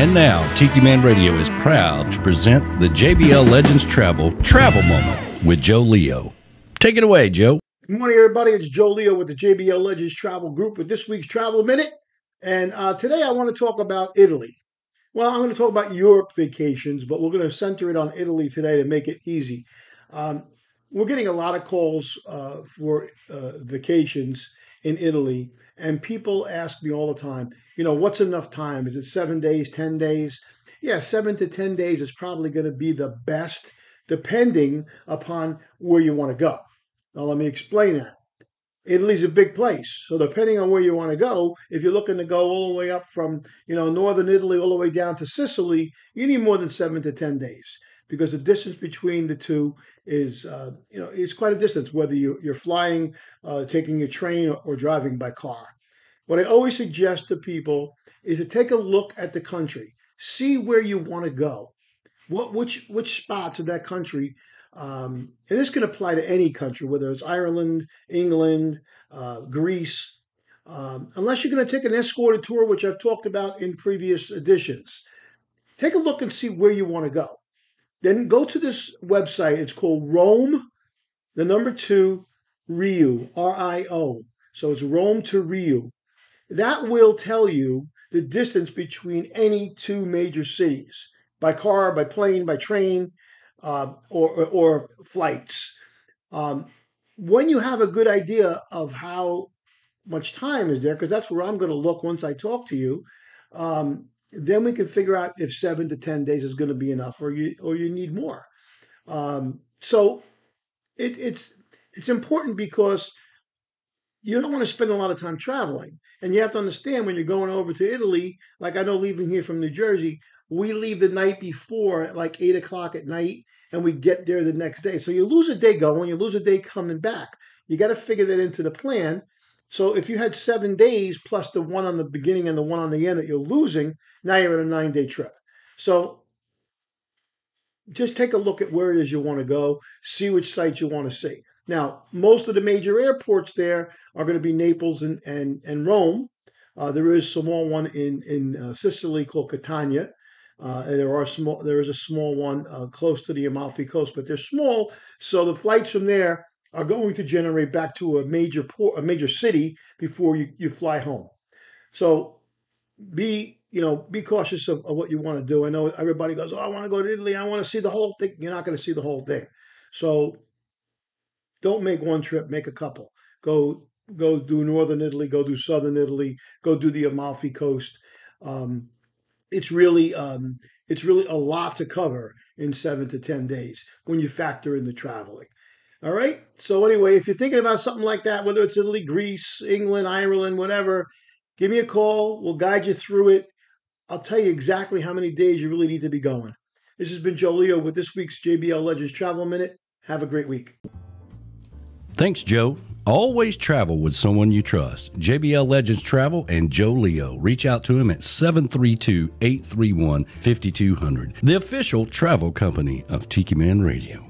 And now, Tiki Man Radio is proud to present the JBL Legends Travel Travel Moment with Joe Leo. Take it away, Joe. Good morning, everybody. It's Joe Leo with the JBL Legends Travel Group with this week's Travel Minute. And uh, today I want to talk about Italy. Well, I'm going to talk about Europe vacations, but we're going to center it on Italy today to make it easy. Um, we're getting a lot of calls uh, for uh, vacations in Italy, and people ask me all the time, you know, what's enough time? Is it seven days, 10 days? Yeah, seven to 10 days is probably going to be the best, depending upon where you want to go. Now, let me explain that. Italy's a big place. So depending on where you want to go, if you're looking to go all the way up from, you know, northern Italy all the way down to Sicily, you need more than seven to 10 days because the distance between the two is, uh, you know, it's quite a distance, whether you, you're flying, uh, taking a train or, or driving by car. What I always suggest to people is to take a look at the country, see where you want to go. What, which, which spots of that country um, and this can apply to any country, whether it's Ireland, England, uh, Greece, um, unless you're going to take an escorted tour, which I've talked about in previous editions. Take a look and see where you want to go. Then go to this website. It's called Rome, the number two, Rio, R I O. So it's Rome to Rio. That will tell you the distance between any two major cities by car, by plane, by train, uh, or, or, or, flights. Um, when you have a good idea of how much time is there, because that's where I'm going to look once I talk to you, um, then we can figure out if seven to ten days is going to be enough, or you or you need more. Um, so it, it's it's important because you don't want to spend a lot of time traveling, and you have to understand when you're going over to Italy. Like I know leaving here from New Jersey, we leave the night before at like eight o'clock at night and we get there the next day. So you lose a day going, you lose a day coming back. You got to figure that into the plan. So if you had seven days plus the one on the beginning and the one on the end that you're losing, now you're at a nine day trip. So just take a look at where it is you want to go, see which sites you want to see. Now, most of the major airports there are going to be Naples and, and, and Rome. Uh, there is a small one in, in uh, Sicily called Catania. Uh, and there are small. There is a small one uh, close to the Amalfi Coast, but they're small, so the flights from there are going to generate back to a major port, a major city before you, you fly home. So be you know be cautious of, of what you want to do. I know everybody goes, oh, I want to go to Italy. I want to see the whole thing. You're not going to see the whole thing. So don't make one trip. Make a couple. Go go do northern Italy. Go do southern Italy. Go do the Amalfi Coast. Um, it's really um, it's really a lot to cover in seven to ten days when you factor in the traveling. All right. So anyway, if you're thinking about something like that, whether it's Italy, Greece, England, Ireland, whatever, give me a call. We'll guide you through it. I'll tell you exactly how many days you really need to be going. This has been Joe Leo with this week's JBL Legends Travel Minute. Have a great week. Thanks, Joe. Always travel with someone you trust. JBL Legends Travel and Joe Leo. Reach out to him at 732 831 5200, the official travel company of Tiki Man Radio.